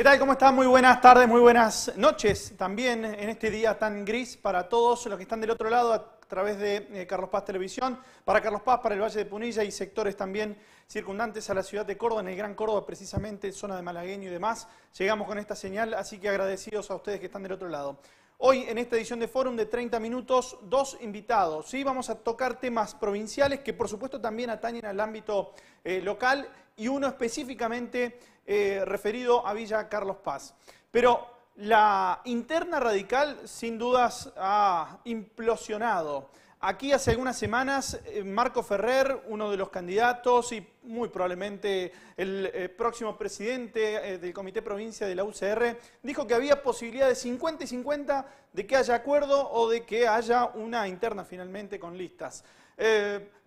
¿Qué tal? ¿Cómo están? Muy buenas tardes, muy buenas noches también en este día tan gris para todos los que están del otro lado a través de eh, Carlos Paz Televisión, para Carlos Paz, para el Valle de Punilla y sectores también circundantes a la ciudad de Córdoba, en el Gran Córdoba, precisamente zona de Malagueño y demás. Llegamos con esta señal, así que agradecidos a ustedes que están del otro lado. Hoy en esta edición de Fórum de 30 minutos, dos invitados. ¿sí? Vamos a tocar temas provinciales que por supuesto también atañen al ámbito eh, local y uno específicamente eh, referido a Villa Carlos Paz. Pero la interna radical sin dudas ha implosionado. Aquí hace algunas semanas eh, Marco Ferrer, uno de los candidatos y muy probablemente el eh, próximo presidente del Comité Provincia de la UCR, dijo que había posibilidad de 50 y 50 de que haya acuerdo o de que haya una interna finalmente con listas.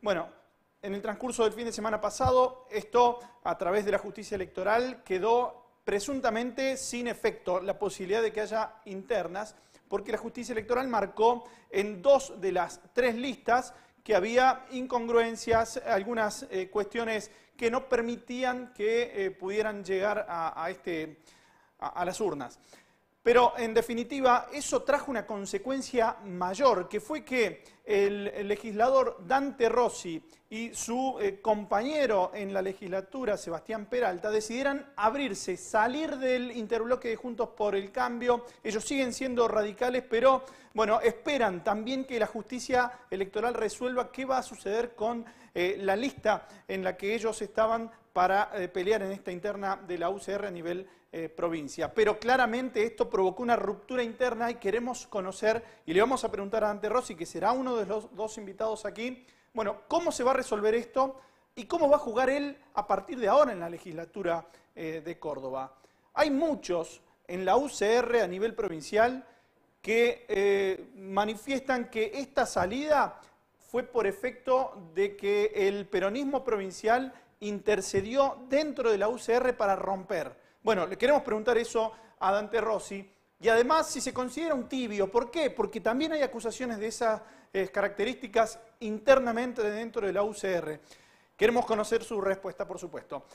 bueno, en el transcurso del fin de semana pasado, esto a través de la justicia electoral quedó presuntamente sin efecto la posibilidad de que haya internas, porque la justicia electoral marcó en dos de las tres listas que había incongruencias, algunas eh, cuestiones que no permitían que eh, pudieran llegar a, este, a las urnas. Pero en definitiva, eso trajo una consecuencia mayor, que fue que el, legislador Dante Rossi y su eh, compañero en la legislatura, Sebastián Peralta, decidieran abrirse, salir del interbloque de Juntos por el Cambio. Ellos siguen siendo radicales, pero bueno, esperan también que la justicia electoral resuelva qué va a suceder con eh, la lista en la que ellos estaban para eh, pelear en esta interna de la UCR a nivel eh, provincia. Pero claramente esto provocó una ruptura interna y queremos conocer, y le vamos a preguntar a Dante Rossi, que será uno de los dos invitados aquí, bueno, cómo se va a resolver esto y cómo va a jugar él a partir de ahora en la legislatura eh, de Córdoba. Hay muchos en la UCR a nivel provincial que eh, manifiestan que esta salida fue por efecto de que el peronismo provincial intercedió dentro de la UCR para romper bueno, le queremos preguntar eso a Dante Rossi. Y además, si se considera un tibio, ¿por qué? Porque también hay acusaciones de esas eh, características internamente dentro de la UCR. Queremos conocer su respuesta, por supuesto.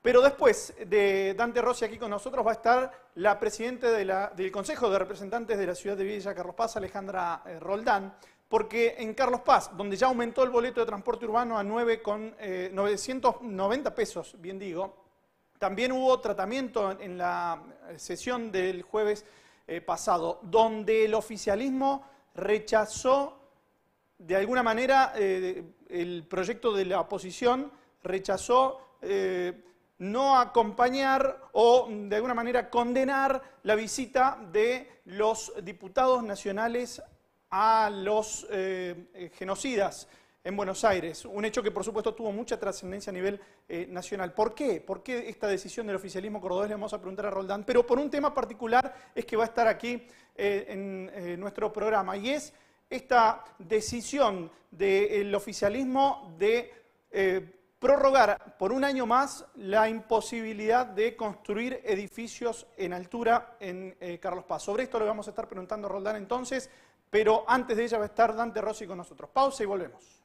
Pero después de Dante Rossi aquí con nosotros va a estar la presidenta del Consejo de Representantes de la Ciudad de Villa Carlos Paz, Alejandra eh, Roldán, porque en Carlos Paz, donde ya aumentó el boleto de transporte urbano a 9 con, 990 eh, pesos, bien digo, también hubo tratamiento en la sesión del jueves eh, pasado, donde el oficialismo rechazó, de alguna manera, eh, el proyecto de la oposición rechazó eh, no acompañar o, de alguna manera, condenar la visita de los diputados nacionales a los genocidas en Buenos Aires, un hecho que por supuesto tuvo mucha trascendencia a nivel eh, nacional. ¿Por qué? ¿Por qué esta decisión del oficialismo cordobés? Le vamos a preguntar a Roldán, pero por un tema particular es que va a estar aquí eh, en eh, nuestro programa y es esta decisión del oficialismo de prorrogar por un año más la imposibilidad de construir edificios en altura en Carlos Paz. Sobre esto le vamos a estar preguntando a Roldán entonces, pero antes de ella va a estar Dante Rossi con nosotros. Pausa y volvemos.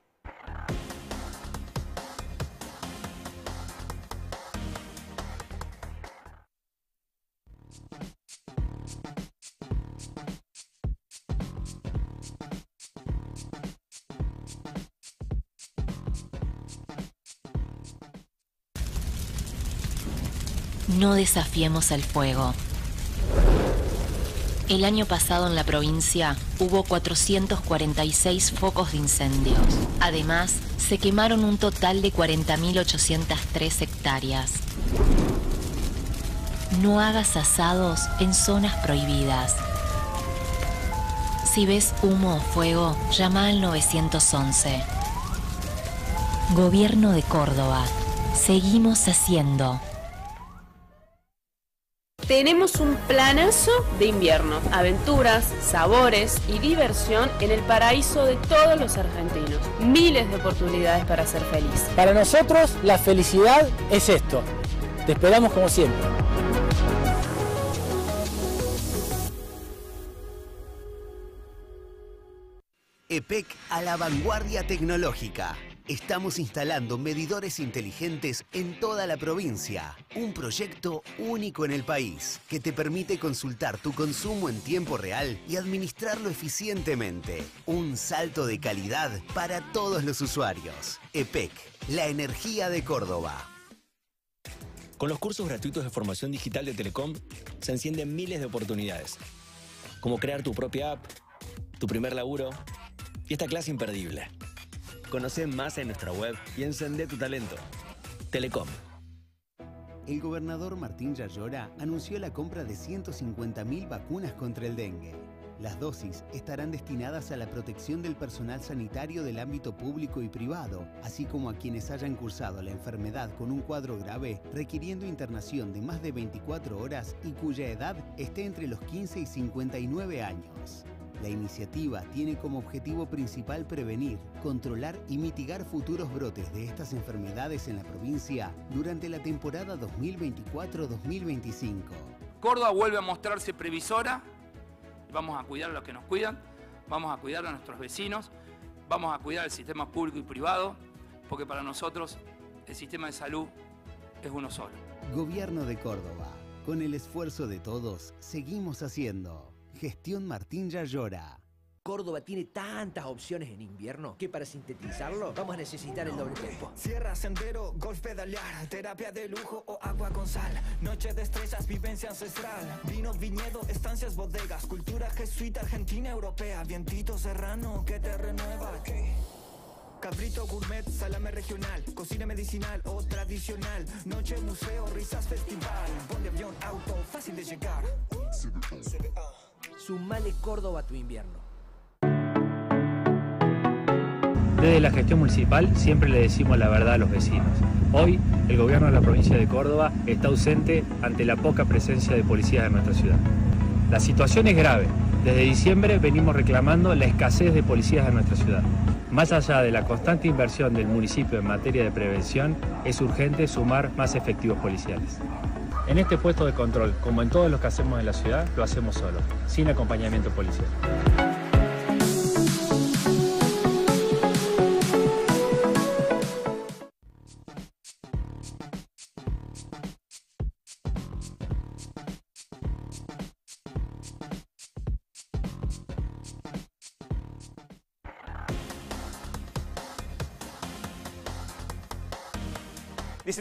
No desafiemos el fuego. El año pasado en la provincia hubo 446 focos de incendios. Además, se quemaron un total de 40.803 hectáreas. No hagas asados en zonas prohibidas. Si ves humo o fuego, llama al 911. Gobierno de Córdoba. Seguimos haciendo. Tenemos un planazo de invierno, aventuras, sabores y diversión en el paraíso de todos los argentinos. Miles de oportunidades para ser feliz. Para nosotros la felicidad es esto. Te esperamos como siempre. EPEC a la vanguardia tecnológica Estamos instalando medidores inteligentes en toda la provincia. Un proyecto único en el país que te permite consultar tu consumo en tiempo real y administrarlo eficientemente. Un salto de calidad para todos los usuarios. EPEC, la energía de Córdoba. Con los cursos gratuitos de formación digital de Telecom se encienden miles de oportunidades, como crear tu propia app, tu primer laburo y esta clase imperdible. Conoce más en nuestra web y encende tu talento. Telecom. El gobernador Martín Yayora anunció la compra de 150.000 vacunas contra el dengue. Las dosis estarán destinadas a la protección del personal sanitario del ámbito público y privado, así como a quienes hayan cursado la enfermedad con un cuadro grave requiriendo internación de más de 24 horas y cuya edad esté entre los 15 y 59 años. La iniciativa tiene como objetivo principal prevenir, controlar y mitigar futuros brotes de estas enfermedades en la provincia durante la temporada 2024-2025. Córdoba vuelve a mostrarse previsora, vamos a cuidar a los que nos cuidan, vamos a cuidar a nuestros vecinos, vamos a cuidar el sistema público y privado, porque para nosotros el sistema de salud es uno solo. Gobierno de Córdoba. Con el esfuerzo de todos, seguimos haciendo. Gestión Martín Yayora. Córdoba tiene tantas opciones en invierno que para sintetizarlo vamos a necesitar el doble tiempo. Sierra, sendero, golf pedalear, terapia de lujo o agua con sal. Noche de estrellas, vivencia ancestral. Vino, viñedo, estancias, bodegas. Cultura jesuita, argentina, europea. Vientito serrano que te renueva. Cabrito gourmet, salame regional, cocina medicinal o tradicional, noche museo, risas festival, buen de avión, auto, fácil de llegar. Sumale Córdoba a tu invierno. Desde la gestión municipal siempre le decimos la verdad a los vecinos. Hoy el gobierno de la provincia de Córdoba está ausente ante la poca presencia de policías en nuestra ciudad. La situación es grave. Desde diciembre venimos reclamando la escasez de policías en nuestra ciudad. Más allá de la constante inversión del municipio en materia de prevención, es urgente sumar más efectivos policiales. En este puesto de control, como en todos los que hacemos en la ciudad, lo hacemos solo, sin acompañamiento policial.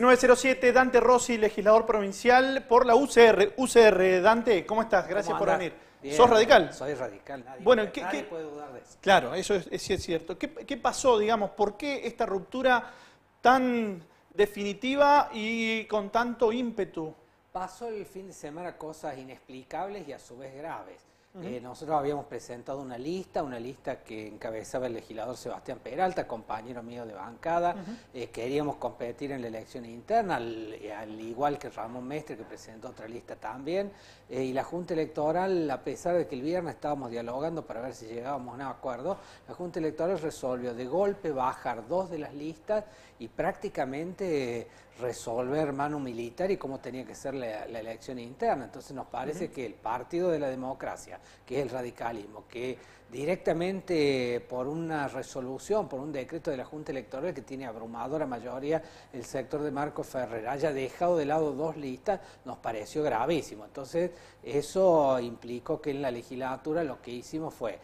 1907, Dante Rossi, legislador provincial por la UCR. UCR, Dante, ¿cómo estás? Gracias por venir. ¿Sos radical? Soy radical, nadie, bueno, ¿qué, puede dudar de eso. Claro, eso es, es cierto. ¿Qué, ¿Qué, pasó, digamos? ¿Por qué esta ruptura tan definitiva y con tanto ímpetu? Pasó el fin de semana cosas inexplicables y a su vez graves. Eh, nosotros habíamos presentado una lista, una lista que encabezaba el legislador Sebastián Peralta, compañero mío de bancada. Eh, queríamos competir en la elección interna, al, igual que Ramón Mestre, que presentó otra lista también. Eh, y la Junta Electoral, a pesar de que el viernes estábamos dialogando para ver si llegábamos a un acuerdo, la Junta Electoral resolvió de golpe bajar dos de las listas y prácticamente resolver mano militar y cómo tenía que ser la, elección interna. Entonces nos parece que el Partido de la Democracia, que es el radicalismo, que directamente por una resolución, por un decreto de la Junta Electoral que tiene abrumadora mayoría el sector de Marco Ferrer, haya dejado de lado dos listas, nos pareció gravísimo. Entonces, eso implicó que en la legislatura lo que hicimos fue,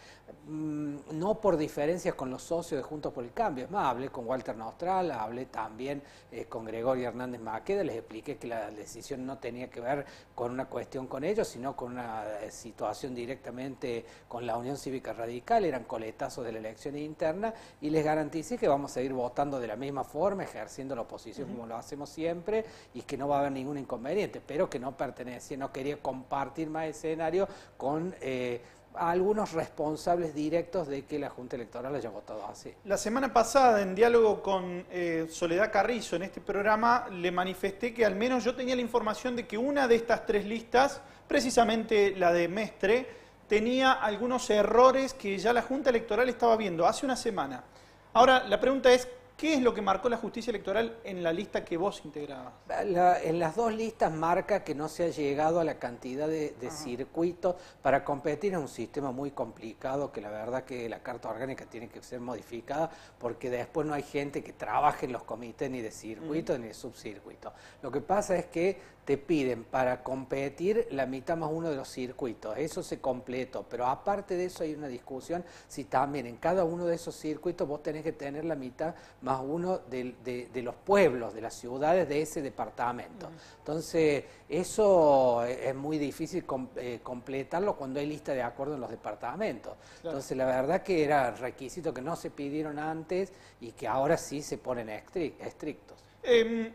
no por diferencias con los socios de Juntos por el Cambio, es más, hablé con Walter Nostral, hablé también eh, con Gregorio Hernández Maqueda, les expliqué que la decisión no tenía que ver con una cuestión con ellos, sino con una eh, situación directamente con la Unión Cívica Radical, eran coletazos de la elección interna, y les garanticé que vamos a seguir votando de la misma forma, ejerciendo la oposición como lo hacemos siempre, y que no va a haber ningún inconveniente, pero que no pertenecía, no quería compartir más escenario con... Eh, algunos responsables directos de que la Junta Electoral haya votado así. La semana pasada, en diálogo con eh, Soledad Carrizo en este programa, le manifesté que al menos yo tenía la información de que una de estas tres listas, precisamente la de Mestre, tenía algunos errores que ya la Junta Electoral estaba viendo hace una semana. Ahora, la pregunta es, ¿Qué es lo que marcó la justicia electoral en la lista que vos integrabas? en las dos listas marca que no se ha llegado a la cantidad de, circuitos para competir en un sistema muy complicado que la verdad que la carta orgánica tiene que ser modificada porque después no hay gente que trabaje en los comités ni de circuito ni de subcircuito. Lo que pasa es que te piden para competir la mitad más uno de los circuitos, eso se completó, pero aparte de eso hay una discusión si también en cada uno de esos circuitos vos tenés que tener la mitad más uno de, los pueblos, de las ciudades de ese departamento. Entonces, eso es muy difícil eh, completarlo cuando hay lista de acuerdo en los departamentos. Entonces, la verdad que era requisito que no se pidieron antes y que ahora sí se ponen estrictos. Em,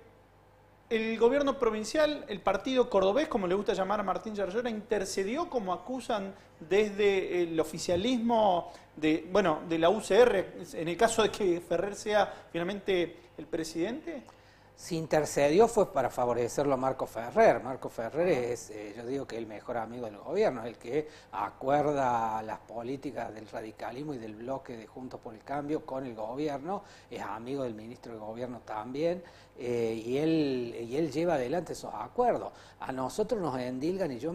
el gobierno provincial, el partido cordobés, como le gusta llamar a Martín Yarlora, intercedió como acusan desde el oficialismo de, bueno, de la UCR, en el caso de que Ferrer sea finalmente el presidente. Si intercedió fue para favorecerlo a Marco Ferrer. Marco Ferrer es, eh, yo digo que el mejor amigo del gobierno, el que acuerda las políticas del radicalismo y del bloque de Juntos por el Cambio con el gobierno, es amigo del ministro de gobierno también, eh, y, él, y él lleva adelante esos acuerdos. A nosotros nos endilgan, y yo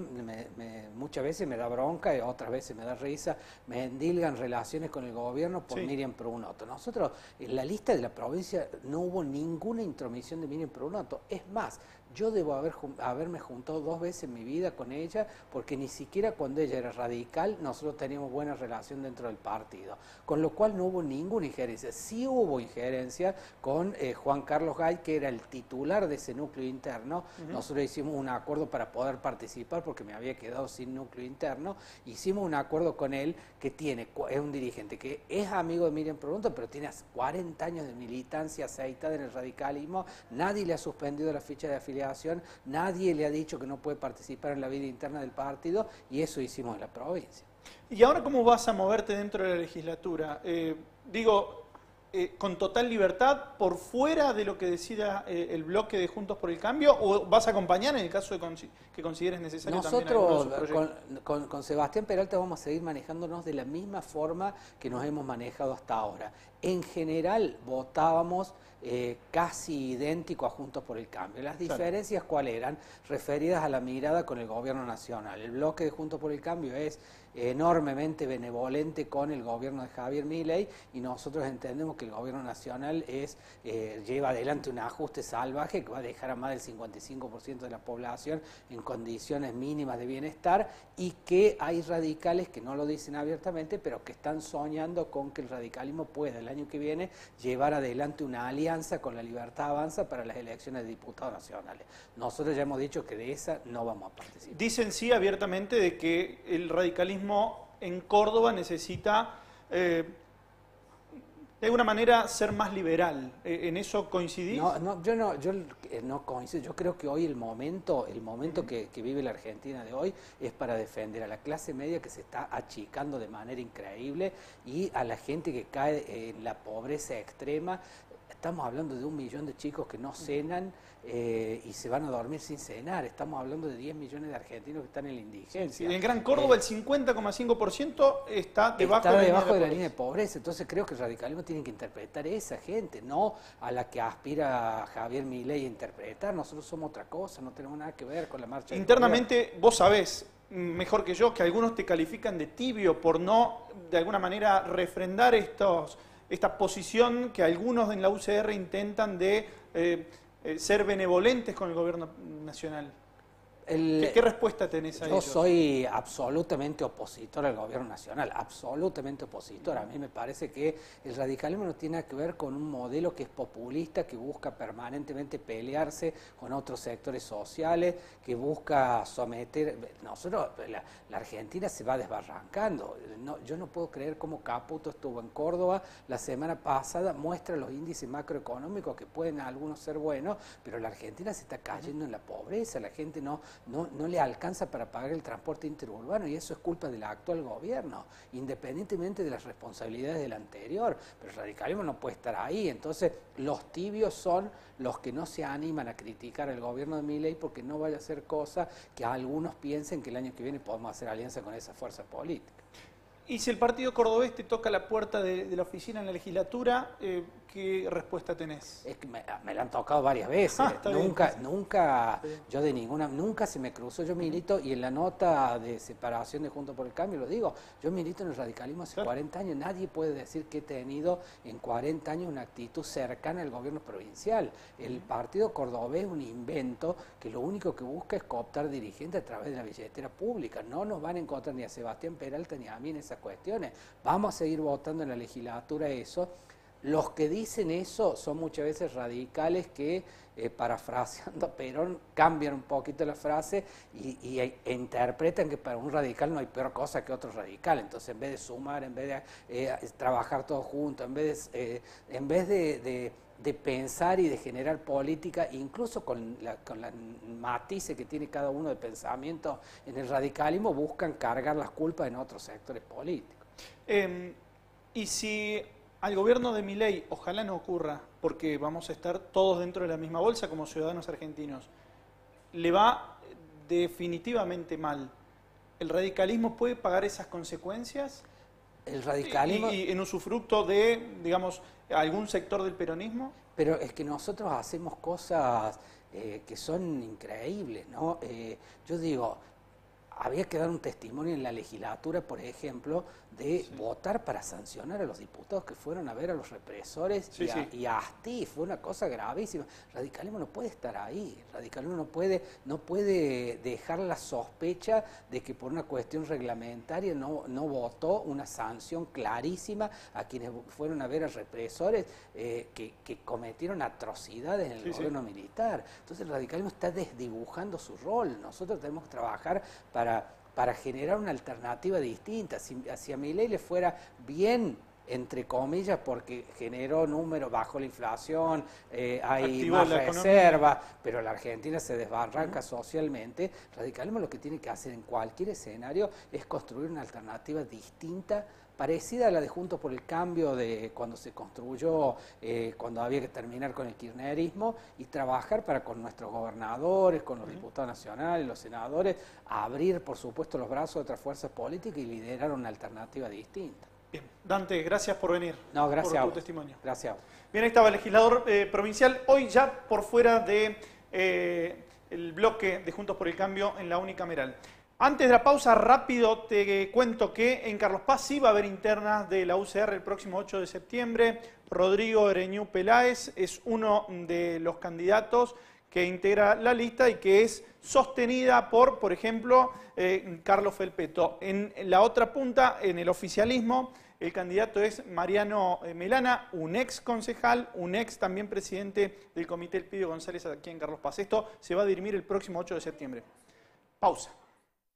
muchas veces me da bronca y otras veces me da risa, me endilgan relaciones con el gobierno por Miriam Prunoto. Nosotros, en la lista de la provincia no hubo ninguna intromisión de Miriam Prunoto. Es más, yo debo haber, haberme juntado dos veces en mi vida con ella porque ni siquiera cuando ella era radical nosotros teníamos buena relación dentro del partido. Con lo cual no hubo ninguna injerencia. Sí hubo injerencia con eh, Juan Carlos Gay, que era el titular de ese núcleo interno. Nosotros hicimos un acuerdo para poder participar porque me había quedado sin núcleo interno. Hicimos un acuerdo con él que tiene, es un dirigente que es amigo de Miriam Pregunta, pero tiene 40 años de militancia aceitada en el radicalismo. Nadie le ha suspendido la ficha de afiliación nadie le ha dicho que no puede participar en la vida interna del partido y eso hicimos en la provincia. ¿Y ahora cómo vas a moverte dentro de la legislatura? Eh, digo, eh, con total libertad por fuera de lo que decida eh, el bloque de Juntos por el Cambio o vas a acompañar en el caso de que consideres necesario Nosotros con, con, con, Sebastián Peralta vamos a seguir manejándonos de la misma forma que nos hemos manejado hasta ahora. En general votábamos eh, casi idéntico a Juntos por el Cambio. Las diferencias cuáles eran referidas a la mirada con el gobierno nacional. El bloque de Juntos por el Cambio es enormemente benevolente con el gobierno de Javier Milei y nosotros entendemos que el gobierno nacional es eh, lleva adelante un ajuste salvaje que va a dejar a más del 55% de la población en condiciones mínimas de bienestar y que hay radicales que no lo dicen abiertamente pero que están soñando con que el radicalismo pueda año que viene llevar adelante una alianza con la Libertad Avanza para las elecciones de diputados nacionales. Nosotros ya hemos dicho que de esa no vamos a participar. Dicen sí abiertamente de que el radicalismo en Córdoba necesita eh, de alguna manera ser más liberal. Eh, ¿En eso coincidís? No, yo no, yo eh, no coincido. Yo creo que hoy el momento, el momento que, vive la Argentina de hoy es para defender a la clase media que se está achicando de manera increíble y a la gente que cae en la pobreza extrema. Estamos hablando de un millón de chicos que no cenan eh, y se van a dormir sin cenar. Estamos hablando de 10 millones de argentinos que están en la indigencia. en Gran Córdoba el 50,5% está debajo, está de, debajo de, la línea de pobreza. Entonces creo que el radicalismo tiene que interpretar a esa gente, no a la que aspira Javier Milei a interpretar. Nosotros somos otra cosa, no tenemos nada que ver con la marcha. Internamente, vos sabés mejor que yo que algunos te califican de tibio por no, de alguna manera, refrendar estos, esta posición que algunos en la UCR intentan de... Eh, eh, ser benevolentes con el gobierno nacional. ¿Qué, respuesta tenés a Yo soy absolutamente opositor al gobierno nacional, absolutamente opositor. A mí me parece que el radicalismo no tiene que ver con un modelo que es populista, que busca permanentemente pelearse con otros sectores sociales, que busca someter... Nosotros, la, Argentina se va desbarrancando. yo no puedo creer cómo Caputo estuvo en Córdoba la semana pasada, muestra los índices macroeconómicos que pueden algunos ser buenos, pero la Argentina se está cayendo en la pobreza, la gente no no, no le alcanza para pagar el transporte interurbano y eso es culpa del actual gobierno, independientemente de las responsabilidades del anterior. Pero el radicalismo no puede estar ahí. Entonces, los tibios son los que no se animan a criticar al gobierno de Miley porque no vaya a ser cosa que algunos piensen que el año que viene podemos hacer alianza con esa fuerza política. Y si el partido cordobés te toca la puerta de, la oficina en la legislatura, eh, ¿qué respuesta tenés? Es que me, la han tocado varias veces. Ah, nunca, nunca, yo de ninguna, nunca se me cruzó. Yo milito, y en la nota de separación de Junto por el Cambio lo digo, yo milito en el radicalismo hace 40 años. Nadie puede decir que he tenido en 40 años una actitud cercana al gobierno provincial. El partido cordobés es un invento que lo único que busca es cooptar dirigentes a través de la billetera pública. No nos van a encontrar ni a Sebastián Peralta ni a mí en esas cuestiones. Vamos a seguir votando en la legislatura eso los que dicen eso son muchas veces radicales que, eh, parafraseando Perón, cambian un poquito la frase y, e interpretan que para un radical no hay peor cosa que otro radical. Entonces, en vez de sumar, en vez de eh, trabajar todos juntos, en vez, de, eh, en vez de, pensar y de generar política, incluso con la, con matices que tiene cada uno de pensamiento en el radicalismo, buscan cargar las culpas en otros sectores políticos. Em, y si al gobierno de Milei, ojalá no ocurra, porque vamos a estar todos dentro de la misma bolsa como ciudadanos argentinos, le va definitivamente mal. ¿El radicalismo puede pagar esas consecuencias? El radicalismo... ¿Y, en usufructo de, digamos, algún sector del peronismo? Pero es que nosotros hacemos cosas eh, que son increíbles, ¿no? Eh, yo digo, había que dar un testimonio en la legislatura, por ejemplo, de votar para sancionar a los diputados que fueron a ver a los represores y, a, Asti. Fue una cosa gravísima. Radicalismo no puede estar ahí. Radicalismo no puede, no puede dejar la sospecha de que por una cuestión reglamentaria no, no votó una sanción clarísima a quienes fueron a ver a represores eh, que, cometieron atrocidades en el gobierno militar. Entonces el radicalismo está desdibujando su rol. Nosotros tenemos que trabajar para para generar una alternativa distinta. Si, a mi ley le fuera bien entre comillas, porque generó números bajo la inflación, eh, hay más reservas, pero la Argentina se desbarranca socialmente. Radicalismo lo que tiene que hacer en cualquier escenario es construir una alternativa distinta parecida a la de Juntos por el Cambio de cuando se construyó, eh, cuando había que terminar con el kirchnerismo y trabajar para con nuestros gobernadores, con los diputados nacionales, los senadores, abrir por supuesto los brazos de otras fuerzas políticas y liderar una alternativa distinta. Bien, Dante, gracias por venir. No, gracias por tu testimonio. Gracias. Bien, ahí estaba el legislador eh, provincial, hoy ya por fuera de eh, el bloque de Juntos por el Cambio en la unicameral. Antes de la pausa, rápido te cuento que en Carlos Paz sí va a haber internas de la UCR el próximo 8 de septiembre. Rodrigo Ereñú Peláez es uno de los candidatos que integra la lista y que es sostenida por, por ejemplo, eh, Carlos Felpeto. En la otra punta, en el oficialismo, el candidato es Mariano eh, Melana, un ex concejal, un ex también presidente del Comité Elpidio González aquí en Carlos Paz. Esto se va a dirimir el próximo 8 de septiembre. Pausa.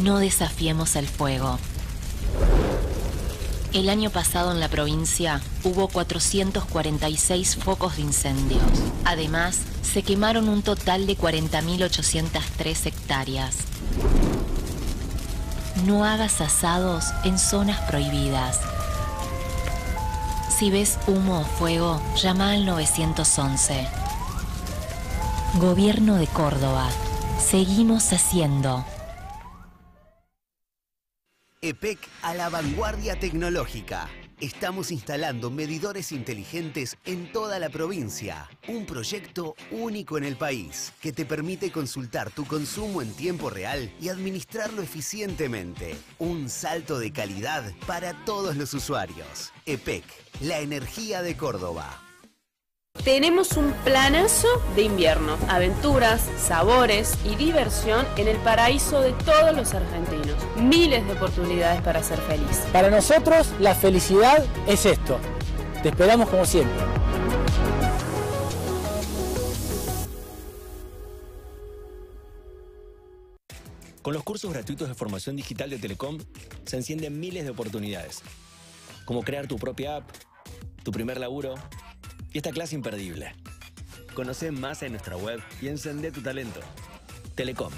No desafiemos el fuego. El año pasado en la provincia hubo 446 focos de incendios. Además, se quemaron un total de 40.803 hectáreas. No hagas asados en zonas prohibidas. Si ves humo o fuego, llama al 911. Gobierno de Córdoba. Seguimos haciendo. EPEC a la vanguardia tecnológica. Estamos instalando medidores inteligentes en toda la provincia. Un proyecto único en el país que te permite consultar tu consumo en tiempo real y administrarlo eficientemente. Un salto de calidad para todos los usuarios. EPEC, la energía de Córdoba. Tenemos un planazo de invierno, aventuras, sabores y diversión en el paraíso de todos los argentinos. Miles de oportunidades para ser feliz. Para nosotros la felicidad es esto. Te esperamos como siempre. Con los cursos gratuitos de formación digital de Telecom se encienden miles de oportunidades, como crear tu propia app, tu primer laburo y esta clase imperdible. Conoce más en nuestra web y encende tu talento. Telecom.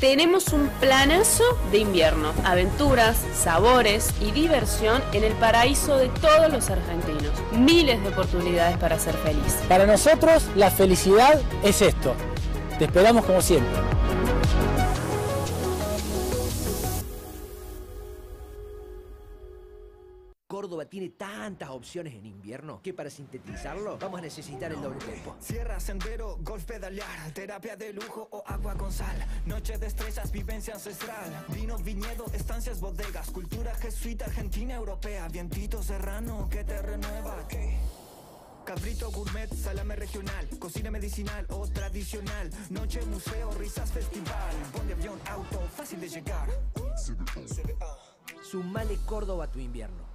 Tenemos un planazo de invierno, aventuras, sabores y diversión en el paraíso de todos los argentinos. Miles de oportunidades para ser feliz. Para nosotros la felicidad es esto. Te esperamos como siempre. Opciones en invierno que para sintetizarlo vamos a necesitar el doble tempo. Sierra, sendero, golf pedalear, terapia de lujo o agua con sal. Noche de estrellas, vivencia ancestral. Vino, viñedo, estancias, bodegas. Cultura jesuita, argentina, europea. Vientito serrano que te renueva. Cabrito gourmet, salame regional, cocina medicinal o tradicional, noche museo, risas festival, de avión, auto, fácil de llegar. Sumale Córdoba a tu invierno.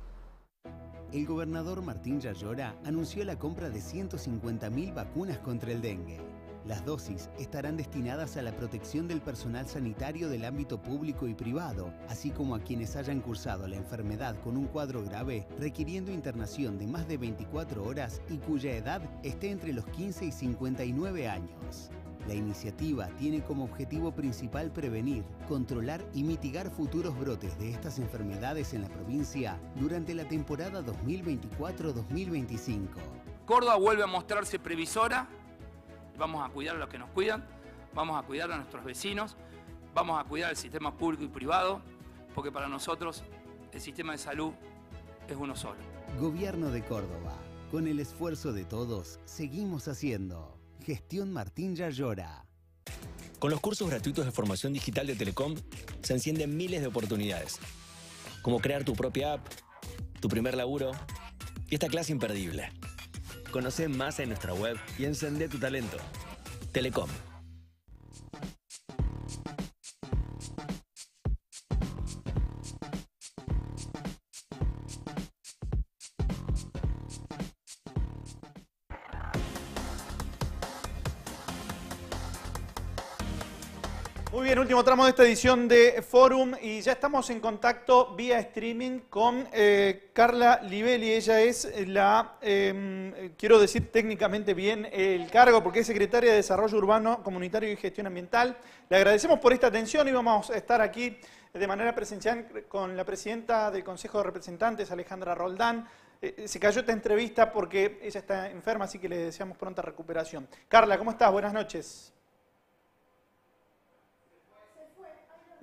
El gobernador Martín Yayora anunció la compra de 150.000 vacunas contra el dengue. Las dosis estarán destinadas a la protección del personal sanitario del ámbito público y privado, así como a quienes hayan cursado la enfermedad con un cuadro grave requiriendo internación de más de 24 horas y cuya edad esté entre los 15 y 59 años. La iniciativa tiene como objetivo principal prevenir, controlar y mitigar futuros brotes de estas enfermedades en la provincia durante la temporada 2024-2025. Córdoba vuelve a mostrarse previsora, vamos a cuidar a los que nos cuidan, vamos a cuidar a nuestros vecinos, vamos a cuidar el sistema público y privado, porque para nosotros el sistema de salud es uno solo. Gobierno de Córdoba, con el esfuerzo de todos, seguimos haciendo. Gestión Martín Yayora. Con los cursos gratuitos de formación digital de Telecom se encienden miles de oportunidades, como crear tu propia app, tu primer laburo y esta clase imperdible. Conoce más en nuestra web y encende tu talento. Telecom. Último tramo de esta edición de Forum y ya estamos en contacto vía streaming con eh, Carla Livelli. Ella es la, eh, quiero decir técnicamente bien el cargo porque es secretaria de Desarrollo Urbano, Comunitario y Gestión Ambiental. Le agradecemos por esta atención y vamos a estar aquí de manera presencial con la presidenta del Consejo de Representantes, Alejandra Roldán. Eh, se cayó esta entrevista porque ella está enferma, así que le deseamos pronta recuperación. Carla, ¿cómo estás? Buenas noches.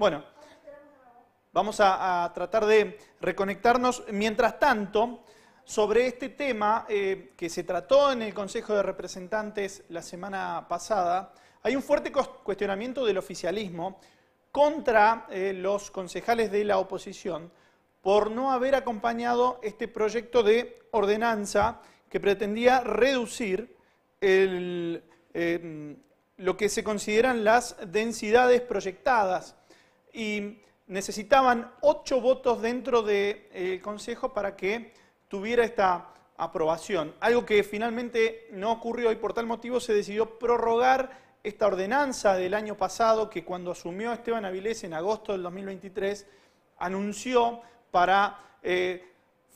Bueno, vamos a, tratar de reconectarnos. Mientras tanto, sobre este tema eh, que se trató en el Consejo de Representantes la semana pasada, hay un fuerte cuestionamiento del oficialismo contra eh, los concejales de la oposición por no haber acompañado este proyecto de ordenanza que pretendía reducir eh, lo que se consideran las densidades proyectadas y necesitaban ocho votos dentro del Consejo para que tuviera esta aprobación. Algo que finalmente no ocurrió y por tal motivo se decidió prorrogar esta ordenanza del año pasado que cuando asumió Esteban Avilés en agosto del 2023 anunció para eh,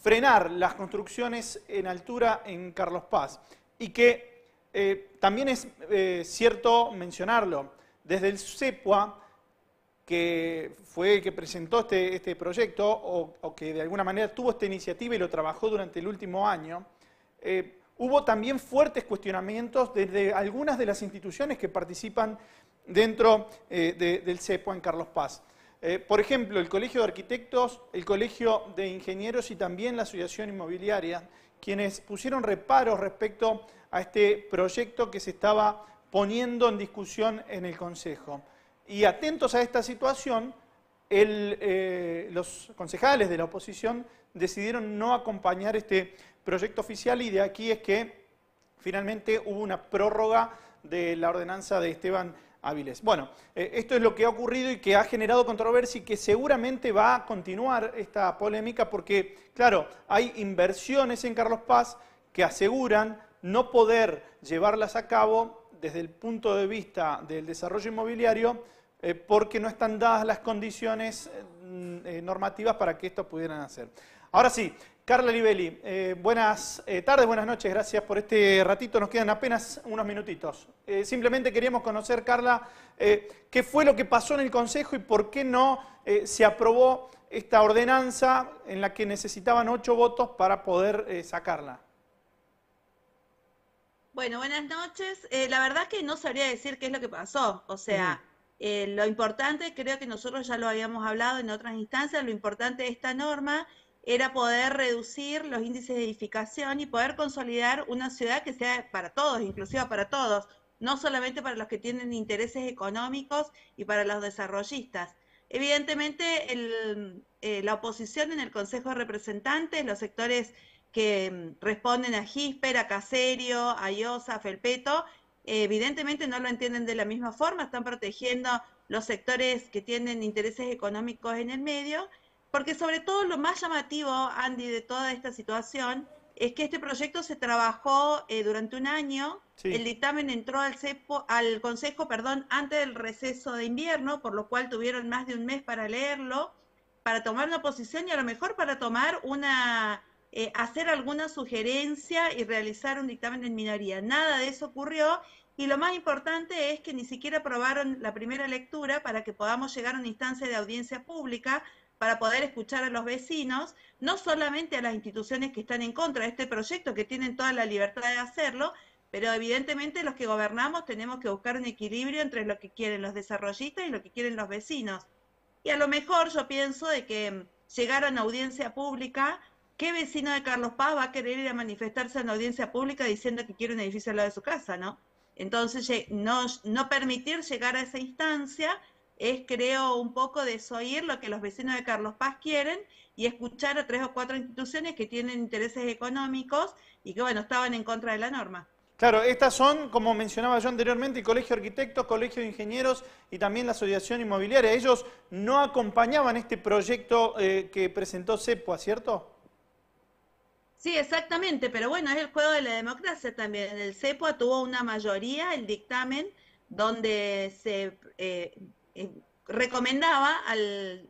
frenar las construcciones en altura en Carlos Paz. Y que eh, también es eh, cierto mencionarlo, desde el CEPUA que fue el que presentó este, este proyecto o, que de alguna manera tuvo esta iniciativa y lo trabajó durante el último año, eh, hubo también fuertes cuestionamientos desde algunas de las instituciones que participan dentro eh, del CEPO en Carlos Paz. Eh, por ejemplo, el Colegio de Arquitectos, el Colegio de Ingenieros y también la Asociación Inmobiliaria, quienes pusieron reparos respecto a este proyecto que se estaba poniendo en discusión en el Consejo. Y atentos a esta situación, eh, los concejales de la oposición decidieron no acompañar este proyecto oficial y de aquí es que finalmente hubo una prórroga de la ordenanza de Esteban Áviles. Bueno, eh, esto es lo que ha ocurrido y que ha generado controversia y que seguramente va a continuar esta polémica porque, claro, hay inversiones en Carlos Paz que aseguran no poder llevarlas a cabo desde el punto de vista del desarrollo inmobiliario eh, porque no están dadas las condiciones mm, eh, normativas para que esto pudieran hacer. Ahora sí, Carla Livelli, eh, buenas tardes, buenas noches, gracias por este ratito, nos quedan apenas unos minutitos. simplemente queríamos conocer, Carla, qué fue lo que pasó en el Consejo y por qué no se aprobó esta ordenanza en la que necesitaban ocho votos para poder sacarla. Bueno, buenas noches. la verdad que no sabría decir qué es lo que pasó. O sea, eh, lo importante, creo que nosotros ya lo habíamos hablado en otras instancias, lo importante de esta norma era poder reducir los índices de edificación y poder consolidar una ciudad que sea para todos, inclusive para todos, no solamente para los que tienen intereses económicos y para los desarrollistas. Evidentemente, eh, la oposición en el Consejo de Representantes, los sectores que mm, responden a GISPER, a Caserio, a IOSA, a Felpeto, evidentemente no lo entienden de la misma forma, están protegiendo los sectores que tienen intereses económicos en el medio, porque sobre todo lo más llamativo, Andy, de toda esta situación es que este proyecto se trabajó eh, durante un año, el dictamen entró al, CEPO, al Consejo perdón, antes del receso de invierno, por lo cual tuvieron más de un mes para leerlo, para tomar una posición y a lo mejor para tomar una, eh, hacer alguna sugerencia y realizar un dictamen en minoría. Nada de eso ocurrió y lo más importante es que ni siquiera aprobaron la primera lectura para que podamos llegar a una instancia de audiencia pública para poder escuchar a los vecinos, no solamente a las instituciones que están en contra de este proyecto, que tienen toda la libertad de hacerlo, pero evidentemente los que gobernamos tenemos que buscar un equilibrio entre lo que quieren los desarrollistas y lo que quieren los vecinos. Y a lo mejor yo pienso de que llegar a una audiencia pública, ¿qué vecino de Carlos Paz va a querer ir a manifestarse en una audiencia pública diciendo que quiere un edificio al lado de su casa, no? Entonces, no, permitir llegar a esa instancia es, creo, un poco desoír lo que los vecinos de Carlos Paz quieren y escuchar a tres o cuatro instituciones que tienen intereses económicos y que, bueno, estaban en contra de la norma. Claro, estas son, como mencionaba yo anteriormente, el Colegio de Arquitectos, Colegio de Ingenieros y también la Asociación Inmobiliaria. Ellos no acompañaban este proyecto eh, que presentó CEPOA, ¿cierto? Sí, exactamente, pero bueno, es el juego de la democracia también. El CEPOA tuvo una mayoría, el dictamen, donde se eh, eh, recomendaba al,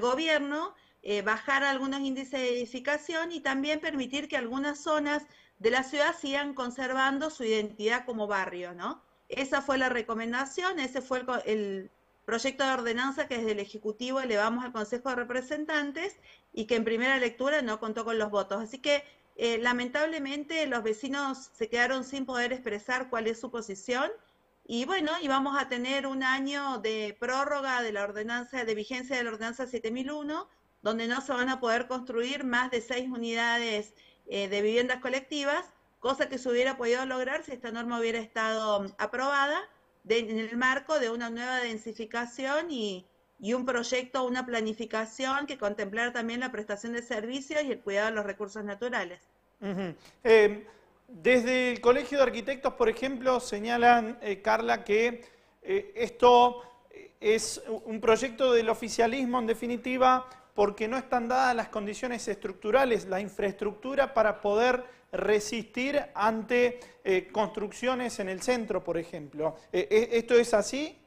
gobierno eh, bajar algunos índices de edificación y también permitir que algunas zonas de la ciudad sigan conservando su identidad como barrio, ¿no? Esa fue la recomendación, ese fue el, el proyecto de ordenanza que desde el Ejecutivo elevamos al Consejo de Representantes y que en primera lectura no contó con los votos. Así que eh, lamentablemente los vecinos se quedaron sin poder expresar cuál es su posición y bueno, y vamos a tener un año de prórroga de la ordenanza, de vigencia de la ordenanza 7001, donde no se van a poder construir más de seis unidades eh, de viviendas colectivas, cosa que se hubiera podido lograr si esta norma hubiera estado aprobada en el marco de una nueva densificación y, un proyecto, una planificación que contemplara también la prestación de servicios y el cuidado de los recursos naturales. Em, desde el Colegio de Arquitectos, por ejemplo, señalan, eh, Carla, que eh, esto es un proyecto del oficialismo, en definitiva, porque no están dadas las condiciones estructurales, la infraestructura para poder resistir ante eh, construcciones en el centro, por ejemplo. Eh, eh, ¿Esto es así?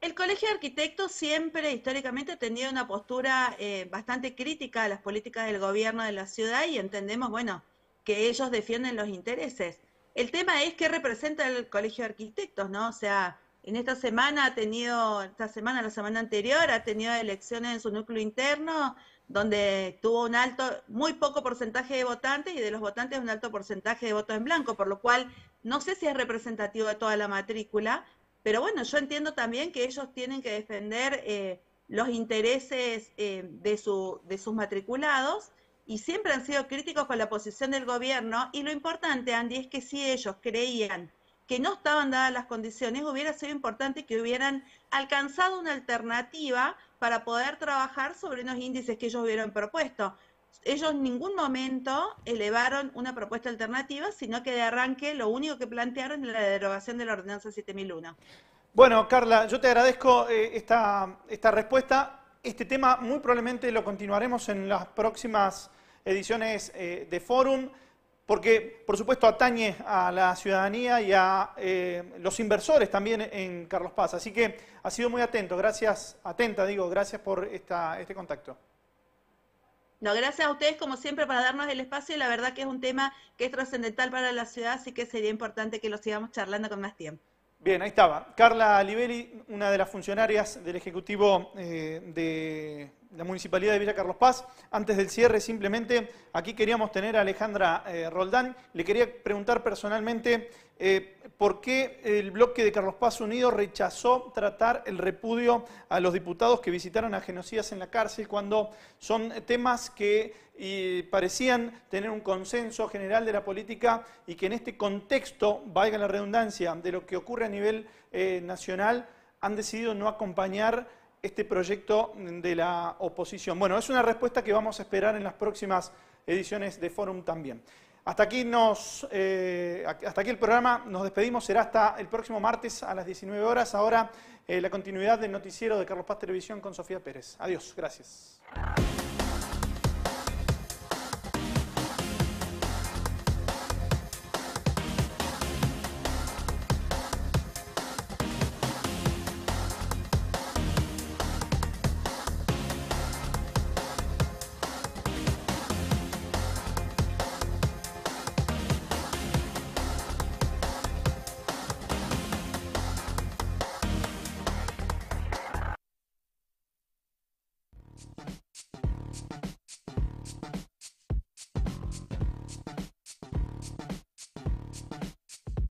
El Colegio de Arquitectos siempre históricamente ha tenido una postura bastante crítica a las políticas del gobierno de la ciudad y entendemos, bueno, que ellos defienden los intereses. El tema es qué representa el Colegio de Arquitectos, ¿no? O sea, en esta semana ha tenido, esta semana, la semana anterior, ha tenido elecciones en su núcleo interno, donde tuvo un alto, muy poco porcentaje de votantes y de los votantes un alto porcentaje de votos en blanco, por lo cual no sé si es representativo de toda la matrícula, pero bueno, yo entiendo también que ellos tienen que defender eh, los intereses eh, de, su, de sus matriculados y siempre han sido críticos con la posición del gobierno y lo importante, Andy, es que si ellos creían que no estaban dadas las condiciones, hubiera sido importante que hubieran alcanzado una alternativa para poder trabajar sobre unos índices que ellos hubieran propuesto. Ellos en ningún momento elevaron una propuesta alternativa, sino que de arranque lo único que plantearon es la derogación de la ordenanza 7001. Bueno, Carla, yo te agradezco eh, esta, esta respuesta. Este tema muy probablemente lo continuaremos en las próximas ediciones eh, de Forum porque por supuesto atañe a la ciudadanía y a eh, los inversores también en Carlos Paz. Así que ha sido muy atento, gracias, atenta digo, gracias por esta, este contacto. No, gracias a ustedes como siempre para darnos el espacio y la verdad que es un tema que es trascendental para la ciudad, así que sería importante que lo sigamos charlando con más tiempo. Bien, ahí estaba. Carla Livelli, una de las funcionarias del Ejecutivo eh, de la Municipalidad de Villa Carlos Paz. Antes del cierre, simplemente, aquí queríamos tener a Alejandra eh, Roldán. Le quería preguntar personalmente eh, por qué el bloque de Carlos Paz Unido rechazó tratar el repudio a los diputados que visitaron a genocidas en la cárcel cuando son temas que parecían tener un consenso general de la política y que en este contexto, valga la redundancia, de lo que ocurre a nivel eh, nacional, han decidido no acompañar este proyecto de la oposición? Bueno, es una respuesta que vamos a esperar en las próximas ediciones de Fórum también. Hasta aquí, nos, eh, hasta aquí el programa, nos despedimos, será hasta el próximo martes a las 19 horas. Ahora eh, la continuidad del noticiero de Carlos Paz Televisión con Sofía Pérez. Adiós, gracias.